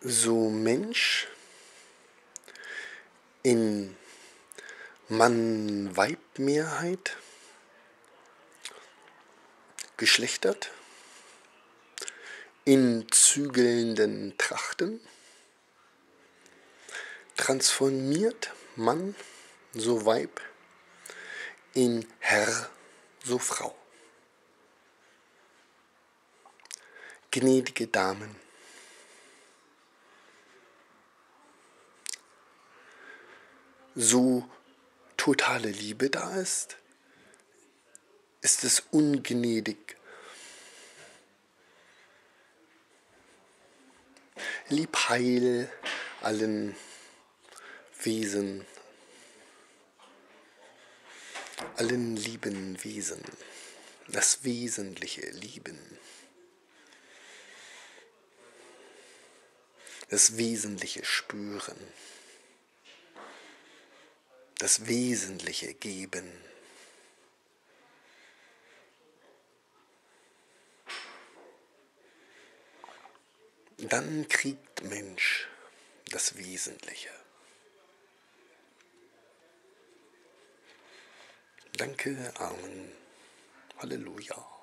so Mensch in Mann-Weib-Mehrheit, geschlechtert, in zügelnden Trachten, transformiert Mann so Weib in Herr so Frau. Gnädige Damen, so totale Liebe da ist, ist es ungnädig. Lieb heil allen Wesen, allen lieben Wesen, das Wesentliche lieben, das Wesentliche spüren das Wesentliche geben. Dann kriegt Mensch das Wesentliche. Danke, Amen. Halleluja.